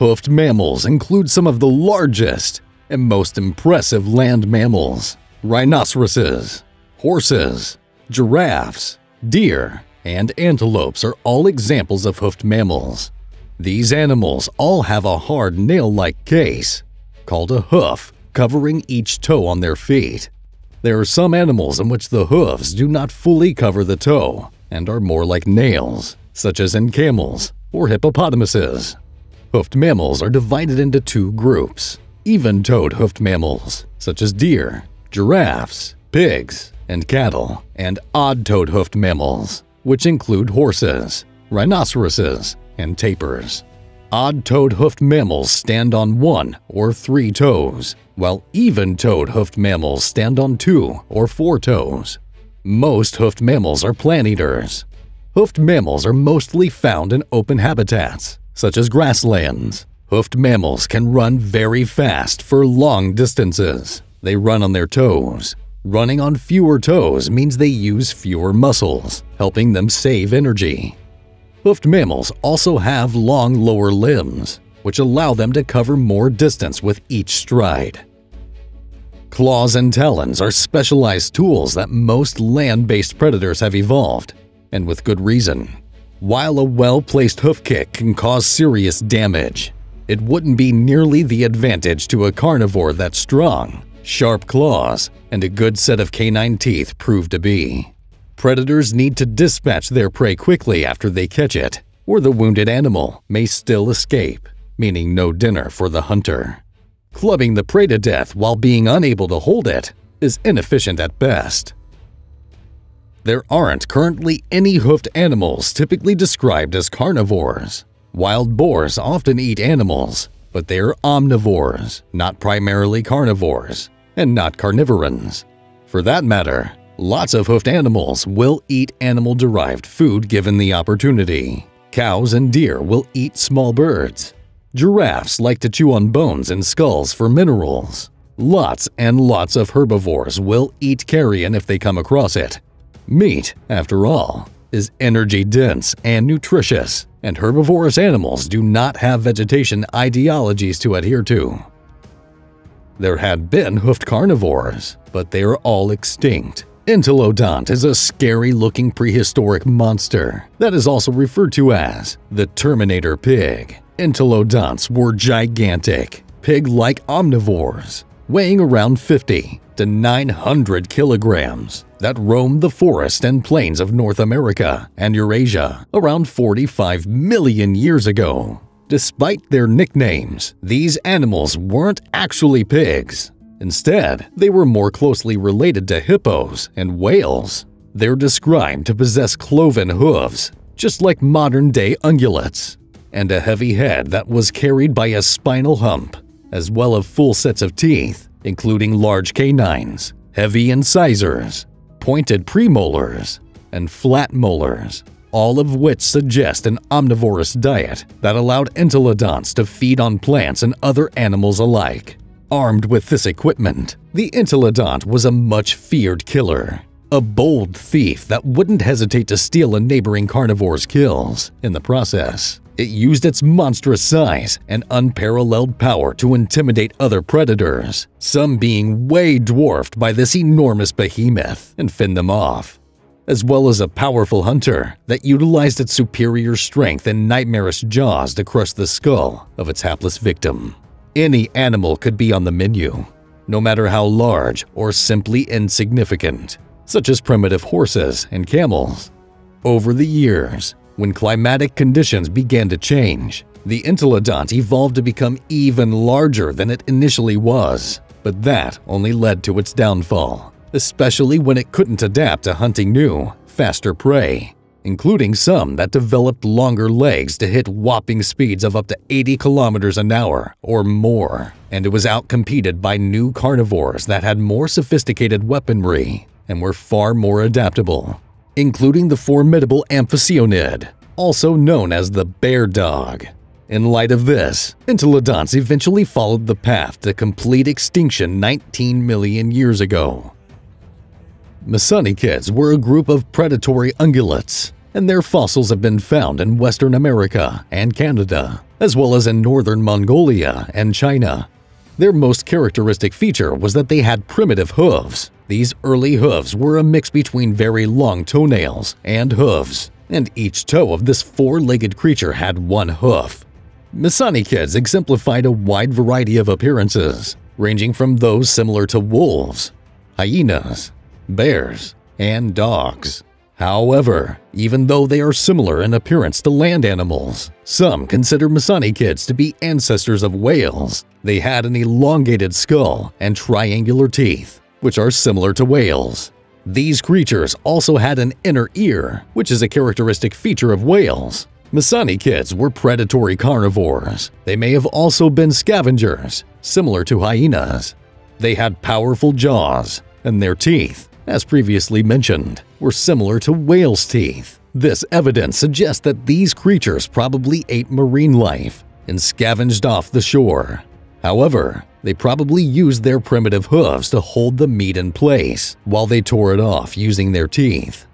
Hoofed mammals include some of the largest and most impressive land mammals rhinoceroses, horses, giraffes, deer, and antelopes are all examples of hoofed mammals. These animals all have a hard nail-like case, called a hoof, covering each toe on their feet. There are some animals in which the hooves do not fully cover the toe and are more like nails, such as in camels or hippopotamuses. Hoofed mammals are divided into two groups even-toed hoofed mammals, such as deer, giraffes, pigs, and cattle, and odd-toed hoofed mammals, which include horses, rhinoceroses, and tapirs. Odd-toed hoofed mammals stand on one or three toes, while even-toed hoofed mammals stand on two or four toes. Most hoofed mammals are plant eaters. Hoofed mammals are mostly found in open habitats, such as grasslands. Hoofed mammals can run very fast for long distances. They run on their toes. Running on fewer toes means they use fewer muscles, helping them save energy. Hoofed mammals also have long lower limbs, which allow them to cover more distance with each stride. Claws and talons are specialized tools that most land-based predators have evolved, and with good reason. While a well-placed hoof kick can cause serious damage, it wouldn't be nearly the advantage to a carnivore that strong, sharp claws, and a good set of canine teeth prove to be. Predators need to dispatch their prey quickly after they catch it, or the wounded animal may still escape, meaning no dinner for the hunter. Clubbing the prey to death while being unable to hold it is inefficient at best. There aren't currently any hoofed animals typically described as carnivores. Wild boars often eat animals, but they are omnivores, not primarily carnivores, and not carnivorans. For that matter, lots of hoofed animals will eat animal-derived food given the opportunity. Cows and deer will eat small birds, Giraffes like to chew on bones and skulls for minerals. Lots and lots of herbivores will eat carrion if they come across it. Meat, after all, is energy-dense and nutritious, and herbivorous animals do not have vegetation ideologies to adhere to. There had been hoofed carnivores, but they are all extinct. Entelodont is a scary-looking prehistoric monster that is also referred to as the Terminator pig. Entelodonts were gigantic, pig-like omnivores, weighing around 50 to 900 kilograms that roamed the forest and plains of North America and Eurasia around 45 million years ago. Despite their nicknames, these animals weren't actually pigs. Instead, they were more closely related to hippos and whales. They're described to possess cloven hooves, just like modern-day ungulates and a heavy head that was carried by a spinal hump, as well as full sets of teeth, including large canines, heavy incisors, pointed premolars, and flat molars, all of which suggest an omnivorous diet that allowed entelodonts to feed on plants and other animals alike. Armed with this equipment, the entelodont was a much feared killer, a bold thief that wouldn't hesitate to steal a neighboring carnivore's kills in the process. It used its monstrous size and unparalleled power to intimidate other predators, some being way dwarfed by this enormous behemoth, and fend them off. As well as a powerful hunter that utilized its superior strength and nightmarish jaws to crush the skull of its hapless victim. Any animal could be on the menu, no matter how large or simply insignificant, such as primitive horses and camels. Over the years, when climatic conditions began to change, the entelodont evolved to become even larger than it initially was, but that only led to its downfall, especially when it couldn't adapt to hunting new, faster prey, including some that developed longer legs to hit whopping speeds of up to 80 kilometers an hour or more, and it was outcompeted by new carnivores that had more sophisticated weaponry and were far more adaptable including the formidable Amphicyonid, also known as the bear dog. In light of this, entelodonts eventually followed the path to complete extinction 19 million years ago. Mesonychids were a group of predatory ungulates. and their fossils have been found in Western America and Canada, as well as in northern Mongolia and China. Their most characteristic feature was that they had primitive hooves. These early hooves were a mix between very long toenails and hooves, and each toe of this four-legged creature had one hoof. Mesonychids exemplified a wide variety of appearances, ranging from those similar to wolves, hyenas, bears, and dogs. However, even though they are similar in appearance to land animals, some consider Mesonychids to be ancestors of whales. They had an elongated skull and triangular teeth, which are similar to whales. These creatures also had an inner ear, which is a characteristic feature of whales. Mesonychids were predatory carnivores. They may have also been scavengers, similar to hyenas. They had powerful jaws, and their teeth, as previously mentioned, were similar to whales' teeth. This evidence suggests that these creatures probably ate marine life and scavenged off the shore. However, they probably used their primitive hooves to hold the meat in place while they tore it off using their teeth.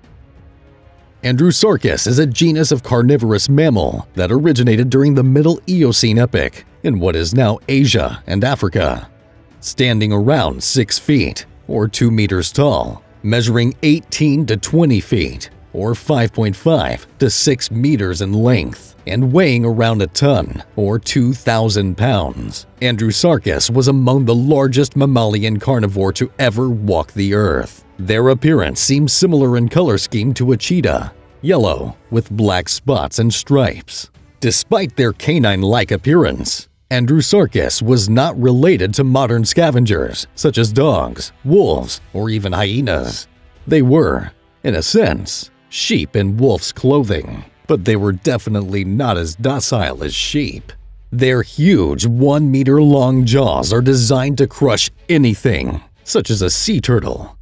Andrewsarchus is a genus of carnivorous mammal that originated during the Middle Eocene epoch in what is now Asia and Africa. Standing around 6 feet, or 2 meters tall, measuring 18 to 20 feet, or 5.5 to 6 meters in length, and weighing around a ton, or 2,000 pounds. Andrewsarchus was among the largest mammalian carnivore to ever walk the earth. Their appearance seems similar in color scheme to a cheetah, yellow with black spots and stripes. Despite their canine-like appearance, Andrewsarchus was not related to modern scavengers such as dogs, wolves, or even hyenas. They were, in a sense, sheep in wolf's clothing, but they were definitely not as docile as sheep. Their huge, one meter long jaws are designed to crush anything, such as a sea turtle.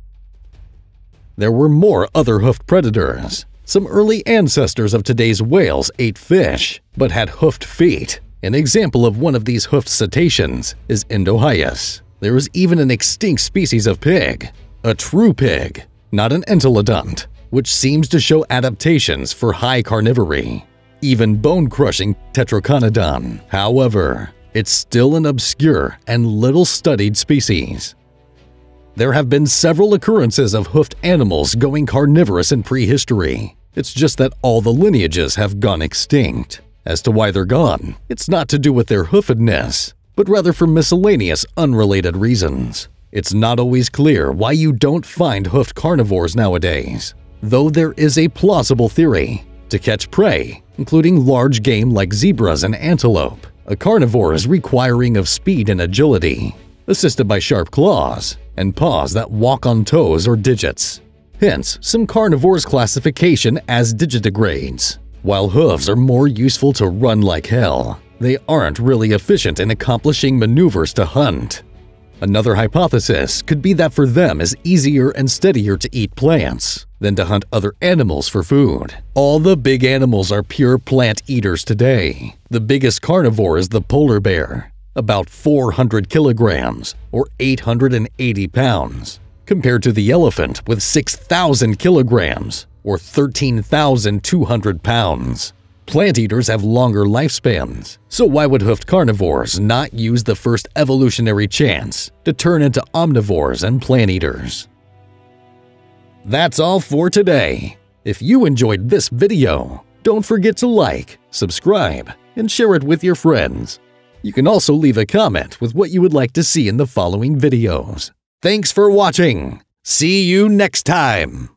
There were more other hoofed predators. Some early ancestors of today's whales ate fish, but had hoofed feet. An example of one of these hoofed cetaceans is Indohyus. There is even an extinct species of pig, a true pig, not an entelodont, which seems to show adaptations for high carnivory. Even bone-crushing Tetraconodon, however, it's still an obscure and little-studied species. There have been several occurrences of hoofed animals going carnivorous in prehistory. It's just that all the lineages have gone extinct. As to why they're gone, it's not to do with their hoofedness, but rather for miscellaneous unrelated reasons. It's not always clear why you don't find hoofed carnivores nowadays, though there is a plausible theory. To catch prey, including large game like zebras and antelope, a carnivore is requiring of speed and agility, assisted by sharp claws and paws that walk on toes or digits. Hence, some carnivores' classification as digitigrades. While hooves are more useful to run like hell, they aren't really efficient in accomplishing maneuvers to hunt. Another hypothesis could be that for them it's easier and steadier to eat plants than to hunt other animals for food. All the big animals are pure plant eaters today. The biggest carnivore is the polar bear, about 400 kilograms or 880 pounds, compared to the elephant with 6,000 kilograms or 13,200 pounds. Plant eaters have longer lifespans, so why would hoofed carnivores not use the first evolutionary chance to turn into omnivores and plant eaters? That's all for today. If you enjoyed this video, don't forget to like, subscribe, and share it with your friends. You can also leave a comment with what you would like to see in the following videos. Thanks for watching! See you next time!